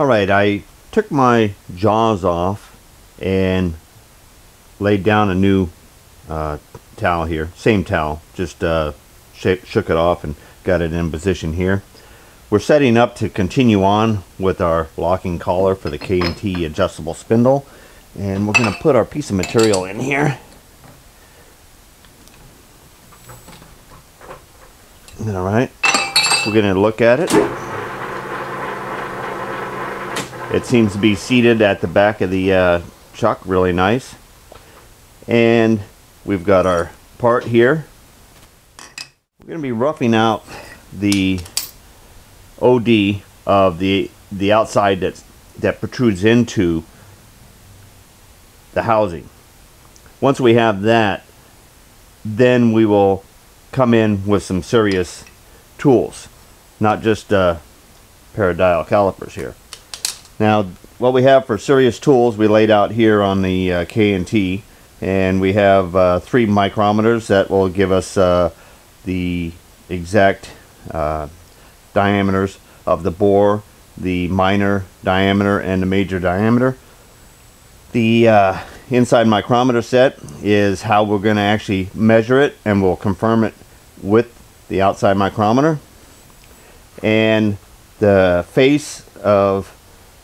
Alright, I took my jaws off and laid down a new uh, towel here. Same towel, just uh, sh shook it off and got it in position here. We're setting up to continue on with our locking collar for the K&T adjustable spindle. And we're going to put our piece of material in here. Alright, we're going to look at it. It seems to be seated at the back of the uh, chuck, really nice. And we've got our part here. We're going to be roughing out the OD of the the outside that that protrudes into the housing. Once we have that, then we will come in with some serious tools, not just a pair of dial calipers here. Now, what we have for serious tools, we laid out here on the uh, K&T, and we have uh, three micrometers that will give us uh, the exact uh, diameters of the bore, the minor diameter, and the major diameter. The uh, inside micrometer set is how we're going to actually measure it, and we'll confirm it with the outside micrometer. And the face of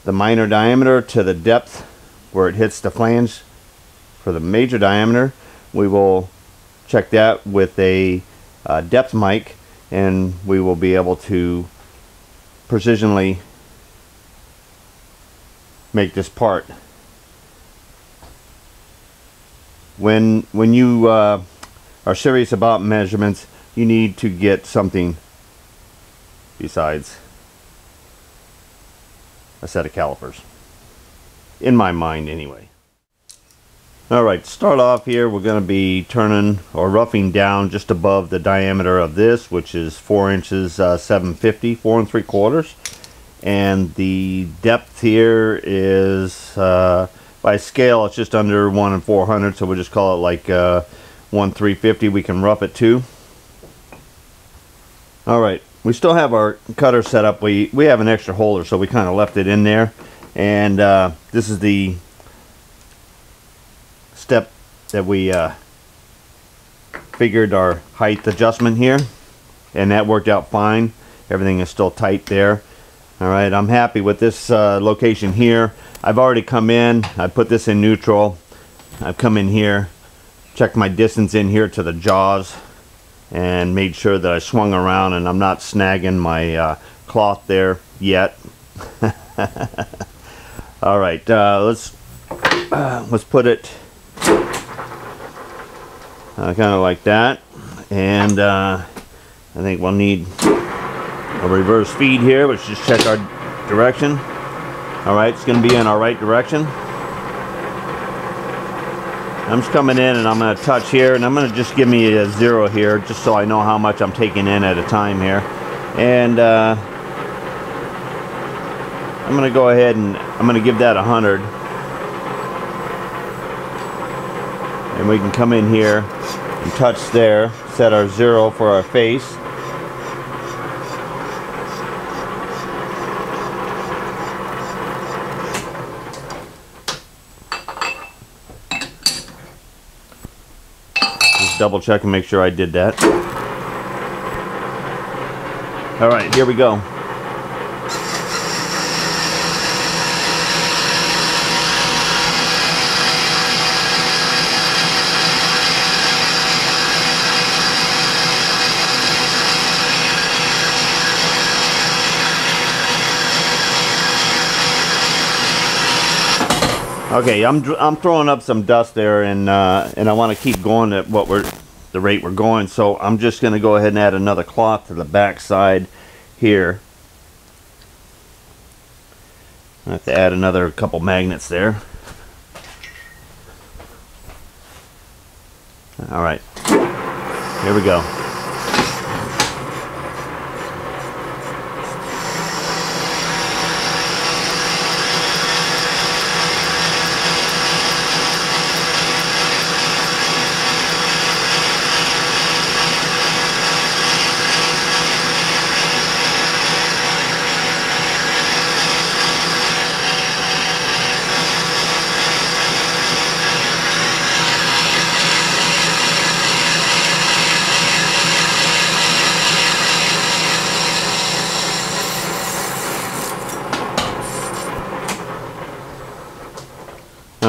the minor diameter to the depth where it hits the flange for the major diameter. We will check that with a uh, depth mic and we will be able to precisionally make this part. When, when you uh, are serious about measurements, you need to get something besides a set of calipers. In my mind, anyway. Alright, start off here, we're going to be turning or roughing down just above the diameter of this, which is 4 inches uh, 750, 4 and 3 quarters. And the depth here is, uh, by scale, it's just under 1 and 400, so we'll just call it like uh, 1 350 we can rough it to. Alright, we still have our cutter set up. We, we have an extra holder, so we kind of left it in there. And uh, this is the step that we uh, figured our height adjustment here. And that worked out fine. Everything is still tight there. Alright, I'm happy with this uh, location here. I've already come in. I put this in neutral. I've come in here, checked my distance in here to the jaws and made sure that I swung around and I'm not snagging my uh, cloth there yet. All right, uh, let's uh, let's put it uh, kind of like that, and uh, I think we'll need a reverse feed here. Let's just check our direction. All right, it's going to be in our right direction. I'm just coming in and I'm going to touch here and I'm going to just give me a zero here just so I know how much I'm taking in at a time here. And uh, I'm going to go ahead and I'm going to give that a 100. And we can come in here and touch there, set our zero for our face. Double check and make sure I did that. All right, here we go. Okay, I'm I'm throwing up some dust there, and uh, and I want to keep going at what we're the rate we're going. So I'm just going to go ahead and add another cloth to the back side here. I have to add another couple magnets there. All right, here we go.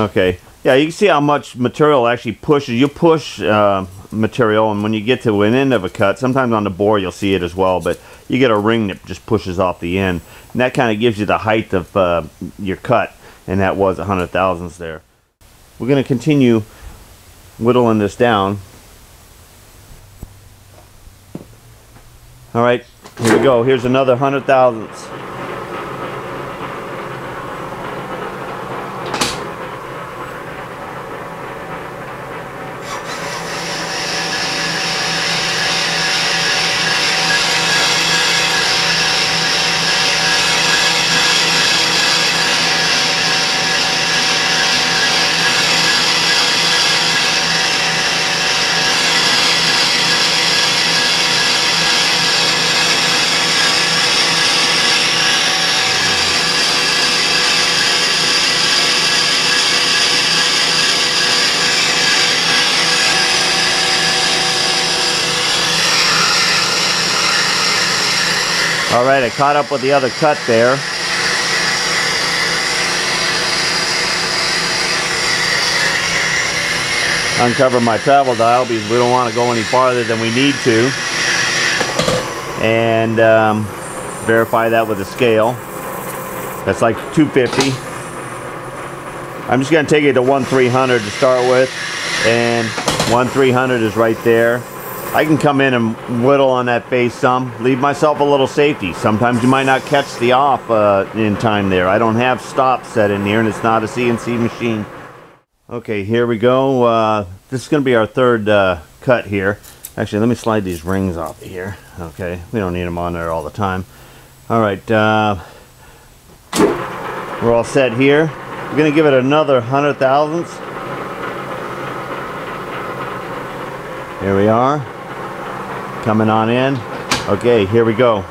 Okay. Yeah, you can see how much material actually pushes. You push uh, material, and when you get to an end of a cut, sometimes on the bore you'll see it as well, but you get a ring that just pushes off the end. And that kind of gives you the height of uh, your cut, and that was a hundred thousandths there. We're going to continue whittling this down. All right, here we go. Here's another hundred thousandths. All right, I caught up with the other cut there. Uncover my travel dial because we don't want to go any farther than we need to. And um, verify that with a scale. That's like 250. I'm just going to take it to 1 300 to start with. And 1 300 is right there. I can come in and whittle on that face some, leave myself a little safety. Sometimes you might not catch the off uh, in time there. I don't have stop set in here and it's not a CNC machine. Okay, here we go. Uh, this is going to be our third uh, cut here. Actually, let me slide these rings off of here. Okay, we don't need them on there all the time. All right, uh, we're all set here. We're going to give it another hundred thousandths. Here we are coming on in. Okay, here we go.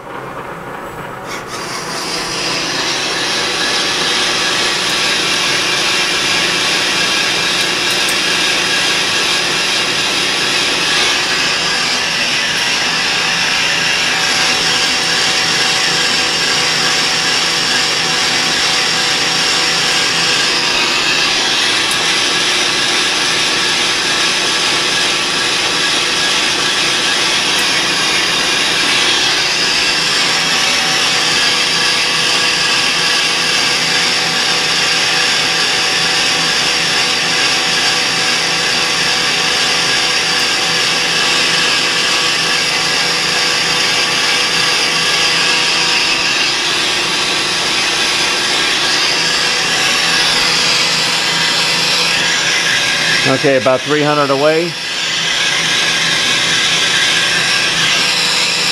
Okay, about 300 away.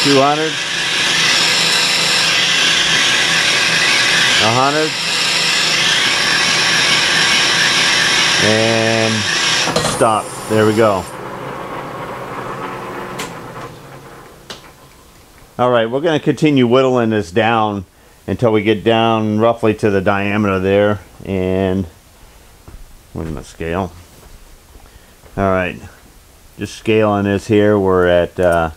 200. 100. And stop. There we go. All right, we're going to continue whittling this down until we get down roughly to the diameter there. And where's my scale? All right, just scaling this here. We're at uh,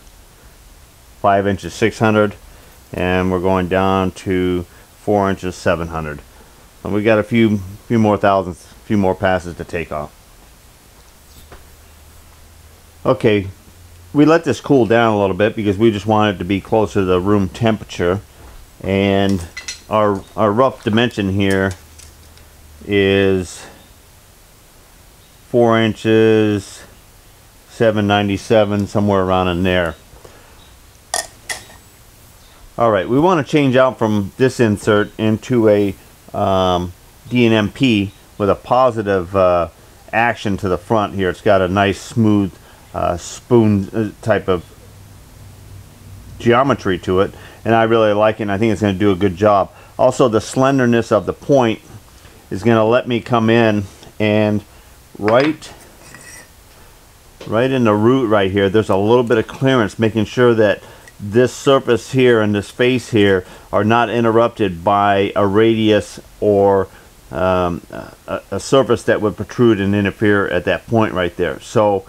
five inches 600, and we're going down to four inches 700. And we got a few, few more thousands, few more passes to take off. Okay, we let this cool down a little bit because we just want it to be closer to the room temperature, and our our rough dimension here is four inches 797 somewhere around in there. All right we want to change out from this insert into a um, DNMP with a positive uh, action to the front here. It's got a nice smooth uh, spoon uh, type of geometry to it and I really like it and I think it's going to do a good job. Also the slenderness of the point is going to let me come in and right right in the root right here. There's a little bit of clearance making sure that this surface here and this face here are not interrupted by a radius or um, a, a, surface that would protrude and interfere at that point right there. So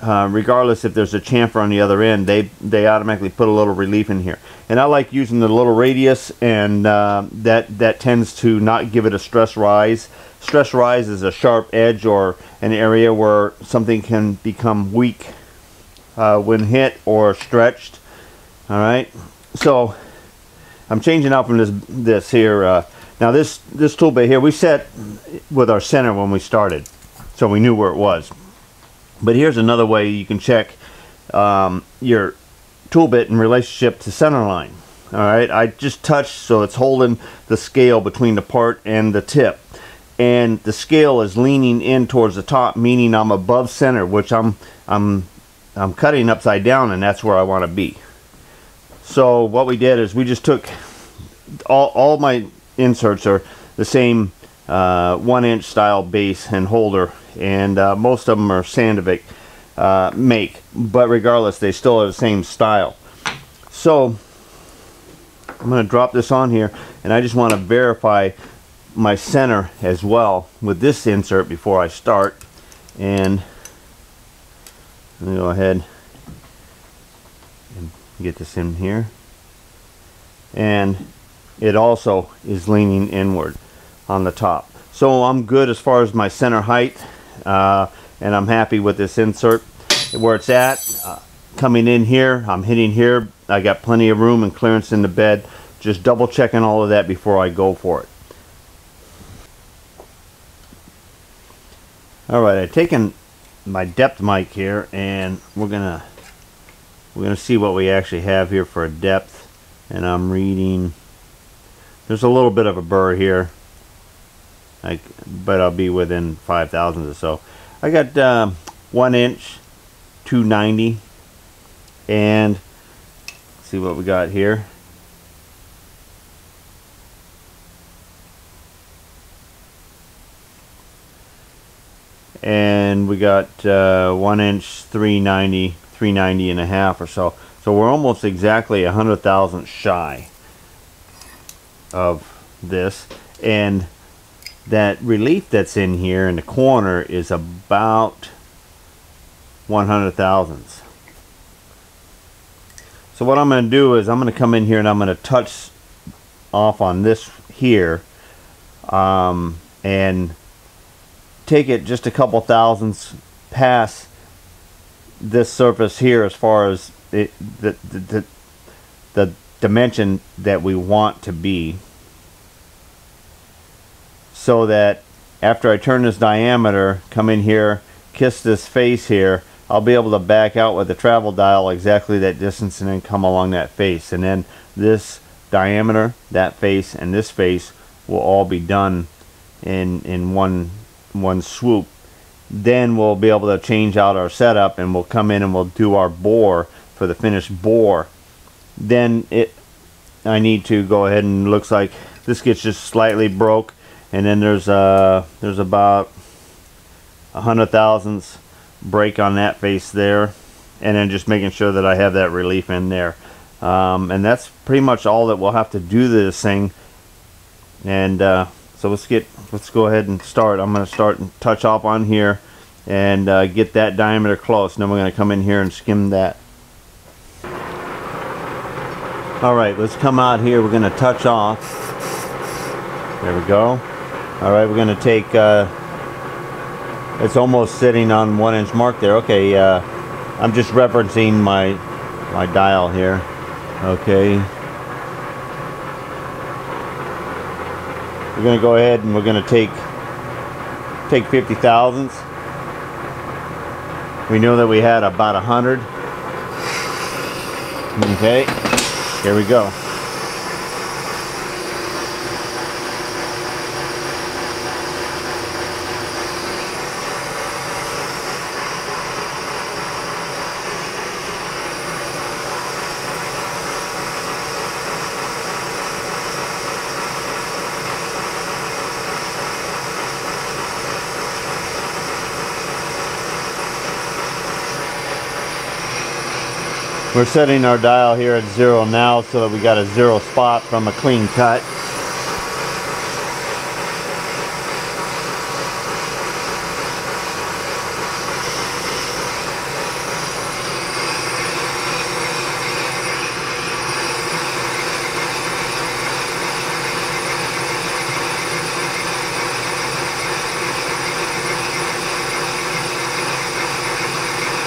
uh, regardless if there's a chamfer on the other end they they automatically put a little relief in here. And I like using the little radius and uh, that that tends to not give it a stress rise stress rise is a sharp edge or an area where something can become weak uh, when hit or stretched. All right, so I'm changing out from this this here. Uh, now this this tool bit here we set with our center when we started, so we knew where it was. But here's another way you can check um, your tool bit in relationship to center line. All right, I just touched so it's holding the scale between the part and the tip. And the scale is leaning in towards the top, meaning I'm above center, which I'm I'm I'm cutting upside down and that's where I want to be. So what we did is we just took all, all my inserts are the same uh, one inch style base and holder and uh, most of them are Sandvik uh, make but regardless they still have the same style so I'm going to drop this on here and I just want to verify my center as well with this insert before I start. And let me go ahead and get this in here. And it also is leaning inward on the top. So I'm good as far as my center height uh, and I'm happy with this insert where it's at. Uh, coming in here I'm hitting here. I got plenty of room and clearance in the bed. Just double checking all of that before I go for it alright I've taken my depth mic here and we're gonna we're gonna see what we actually have here for a depth and I'm reading there's a little bit of a burr here like but I'll be within five thousandths or so. I got um, one inch 290 and see what we got here and we got uh, one inch 390 390 and a half or so. So we're almost exactly a hundred thousand shy of this. And that relief that's in here in the corner is about 100 thousandths so what I'm going to do is I'm going to come in here and I'm going to touch off on this here um, and take it just a couple thousandths past this surface here as far as it, the, the, the, the dimension that we want to be. So that after I turn this diameter come in here kiss this face here I'll be able to back out with the travel dial exactly that distance and then come along that face. And then this diameter that face and this face will all be done in in one one swoop then we'll be able to change out our setup and we'll come in and we'll do our bore for the finished bore. Then it I need to go ahead and looks like this gets just slightly broke and then there's uh there's about a hundred thousandths break on that face there and then just making sure that I have that relief in there. Um, and that's pretty much all that we'll have to do to this thing. And uh, so let's get let's go ahead and start. I'm gonna start and touch off on here and uh, get that diameter close. Then we're gonna come in here and skim that. All right let's come out here. We're gonna touch off. There we go. All right we're gonna take uh, it's almost sitting on one inch mark there. Okay uh, I'm just referencing my my dial here. Okay we're gonna go ahead and we're gonna take take 50 thousandths. We know that we had about a hundred. Okay here we go We're setting our dial here at zero now so that we got a zero spot from a clean cut.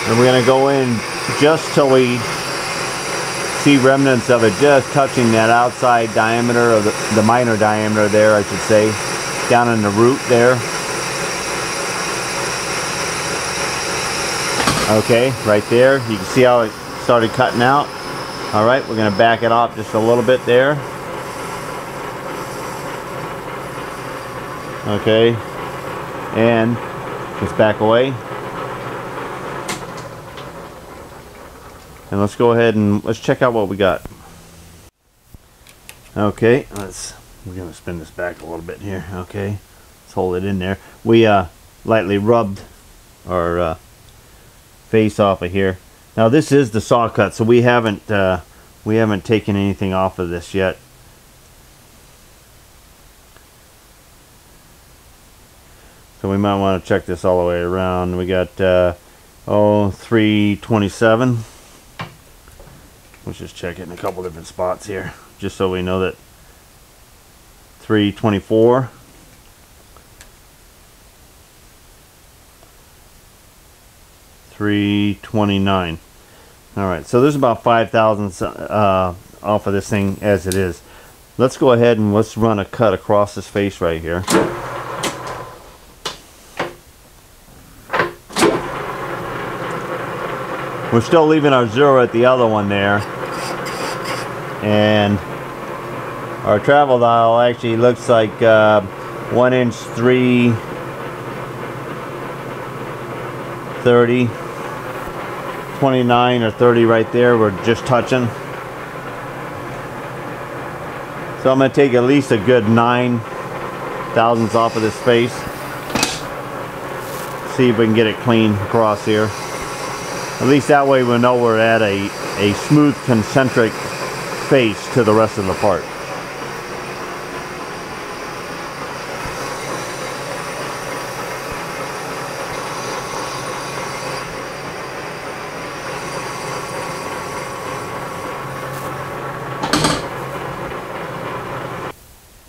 and we're going to go in just till we see remnants of it just touching that outside diameter of the, the minor diameter there, I should say, down in the root there. Okay, right there. You can see how it started cutting out. All right, we're to back it off just a little bit there. Okay, and just back away. And let's go ahead and let's check out what we got. Okay, let's we're gonna spin this back a little bit here. Okay, let's hold it in there. We uh, lightly rubbed our uh, face off of here. Now this is the saw cut, so we haven't uh, we haven't taken anything off of this yet. So we might want to check this all the way around. We got uh, oh 327. Let's just check it in a couple different spots here, just so we know that 324. Three twenty nine. All right, so there's about five thousand uh, off of this thing as it is. Let's go ahead and let's run a cut across this face right here. We're still leaving our zero at the other one there and our travel dial actually looks like uh, one inch three 30 29 or 30 right there we're just touching. So I'm going to take at least a good nine thousandths off of this face see if we can get it clean across here. At least that way we'll know we're at a, a smooth concentric face to the rest of the part.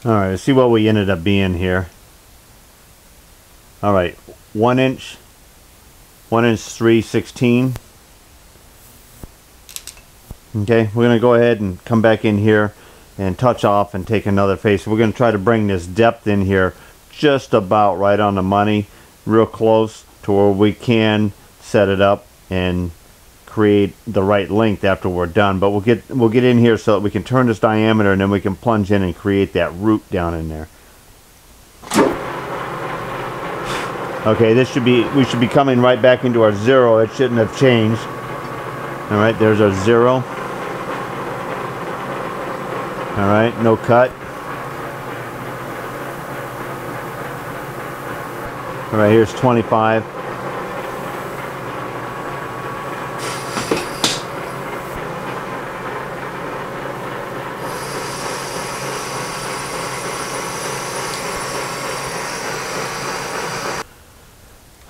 Alright, let's see what we ended up being here. Alright, one inch, one inch three sixteen. Okay, we're going to go ahead and come back in here and touch off and take another face. We're going to try to bring this depth in here just about right on the money, real close to where we can set it up and create the right length after we're done. But we'll get we'll get in here so that we can turn this diameter and then we can plunge in and create that root down in there. Okay, this should be we should be coming right back into our zero. It shouldn't have changed. All right, there's our zero. All right, no cut. All right, here's 25.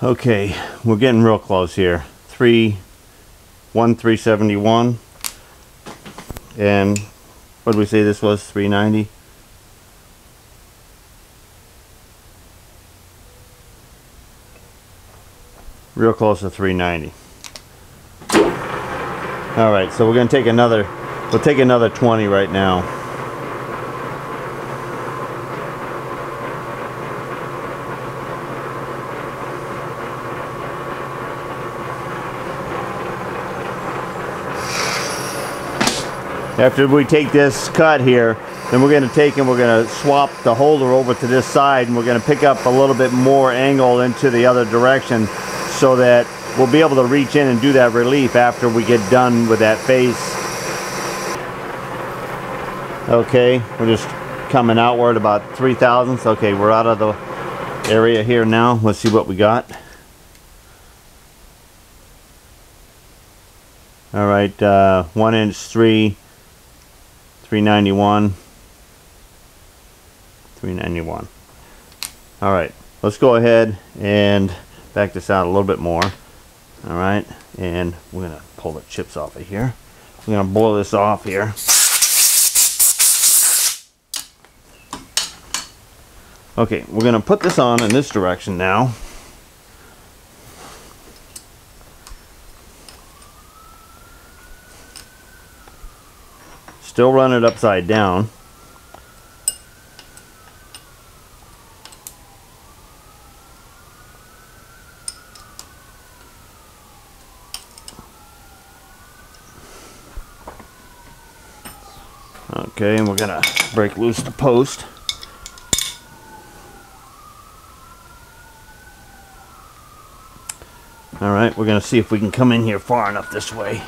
Okay, we're getting real close here. Three, one, three seventy one, and what did we say this was? 390? Real close to 390. All right, so we're going to take another, we'll take another 20 right now. After we take this cut here, then we're going to take and we're going to swap the holder over to this side and we're going to pick up a little bit more angle into the other direction so that we'll be able to reach in and do that relief after we get done with that face. Okay, we're just coming outward about three thousandths. Okay, we're out of the area here now. Let's see what we got. All right, uh, one inch three 391 391 all right let's go ahead and back this out a little bit more. All right and we're gonna pull the chips off of here. We're gonna blow this off here. Okay we're gonna put this on in this direction now Still run it upside down. Okay, and we're gonna break loose the post. All right, we're gonna see if we can come in here far enough this way.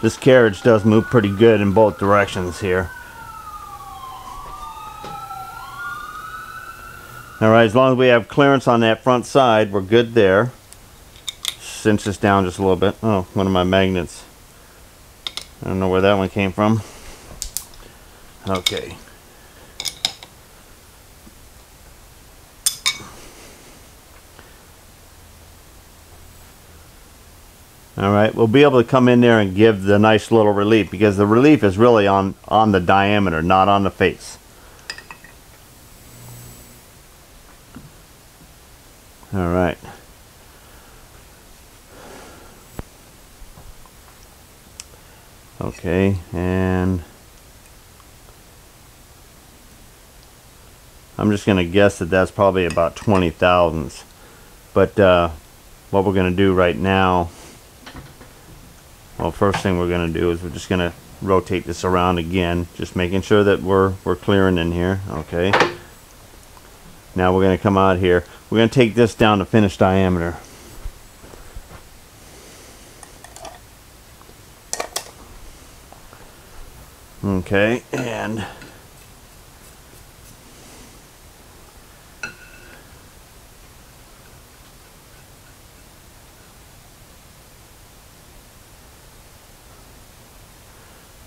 This carriage does move pretty good in both directions here. All right, as long as we have clearance on that front side, we're good there. Cinch this down just a little bit. Oh, one of my magnets. I don't know where that one came from. Okay. All right, we'll be able to come in there and give the nice little relief because the relief is really on, on the diameter, not on the face. All right. Okay, and I'm just going to guess that that's probably about 20 thousandths. But uh, what we're going to do right now, well, first thing we're going to do is we're just going to rotate this around again, just making sure that we're, we're clearing in here. Okay. Now we're going to come out here. We're going to take this down to finished diameter. Okay, and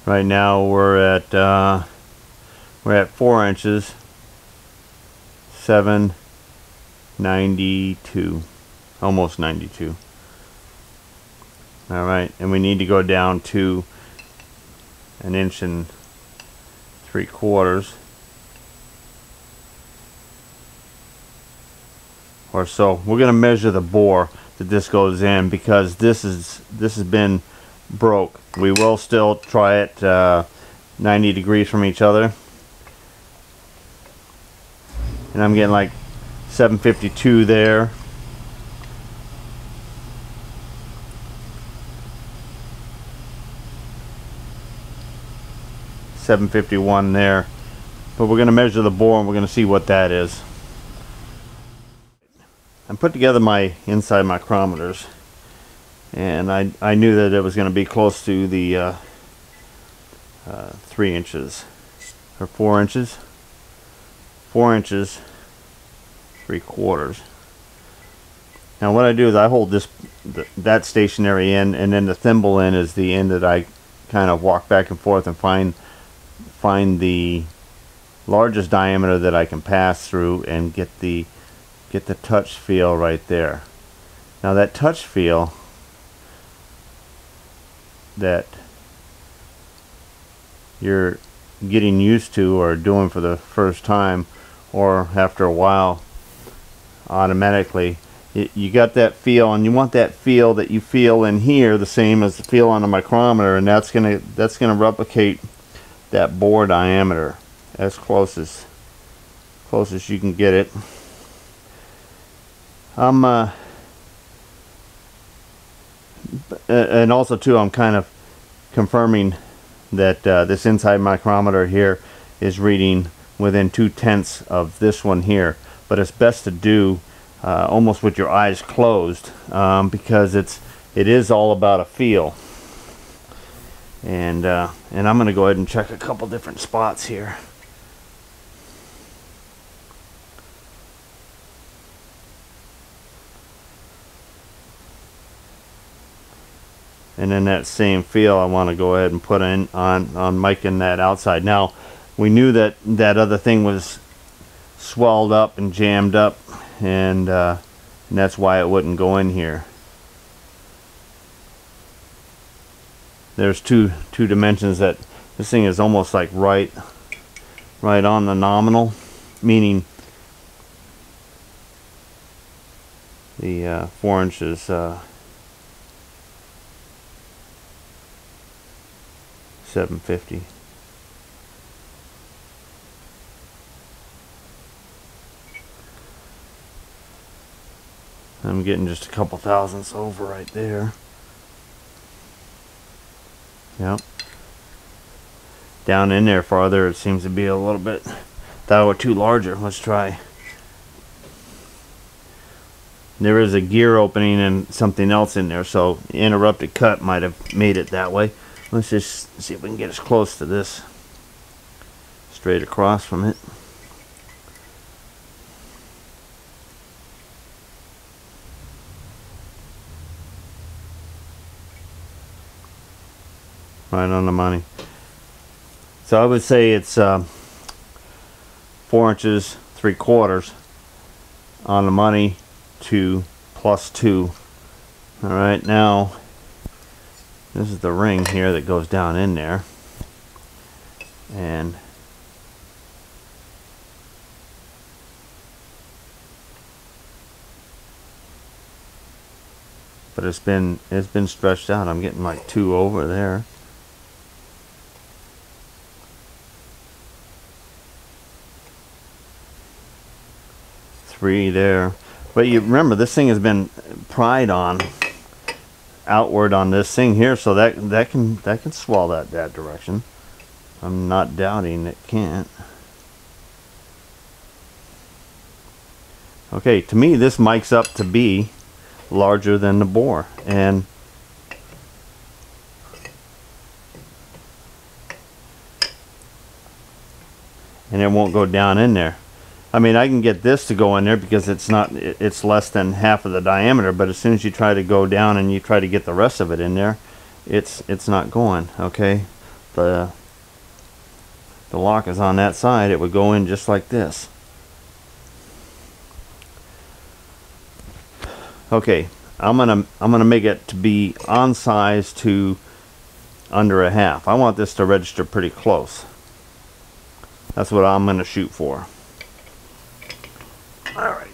right now we're at uh, we're at four inches, seven ninety two, almost ninety two. All right, and we need to go down to an inch and three quarters or so. We're going to measure the bore that this goes in because this is this has been broke. We will still try it uh, 90 degrees from each other. And I'm getting like 752 there. 751 there. But we're going to measure the bore and we're going to see what that is. I put together my inside micrometers and I, I knew that it was going to be close to the uh, uh, 3 inches or 4 inches. 4 inches 3 quarters. Now what I do is I hold this th that stationary end and then the thimble end is the end that I kind of walk back and forth and find find the largest diameter that I can pass through and get the get the touch feel right there. Now that touch feel that you're getting used to or doing for the first time or after a while automatically it, you got that feel and you want that feel that you feel in here the same as the feel on a micrometer and that's gonna that's gonna replicate that bore diameter as close as close as you can get it. I'm uh, and also too I'm kind of confirming that uh, this inside micrometer here is reading within two tenths of this one here but it's best to do uh, almost with your eyes closed um, because it's it is all about a feel. And uh, and I'm gonna go ahead and check a couple different spots here and then that same feel I want to go ahead and put in on on miking that outside. Now we knew that that other thing was swelled up and jammed up and, uh, and that's why it wouldn't go in here. There's two two dimensions that this thing is almost like right right on the nominal meaning the uh, four inches uh, 750. I'm getting just a couple thousandths over right there. Yep. Down in there farther, it seems to be a little bit, that were too larger. Let's try. There is a gear opening and something else in there, so interrupted cut might have made it that way. Let's just see if we can get as close to this. Straight across from it. Right on the money. So I would say it's uh, four inches, three quarters on the money to plus two. All right, now this is the ring here that goes down in there. And but it's been it's been stretched out. I'm getting like two over there. Three there. But you remember this thing has been pried on outward on this thing here, so that that can that can swell that that direction. I'm not doubting it can't. Okay, to me this mic's up to be larger than the bore and and it won't go down in there. I mean, I can get this to go in there because it's not, it's less than half of the diameter, but as soon as you try to go down and you try to get the rest of it in there, it's, it's not going, okay? The, the lock is on that side, it would go in just like this. Okay, I'm gonna, I'm gonna make it to be on size to under a half. I want this to register pretty close. That's what I'm gonna shoot for. All right.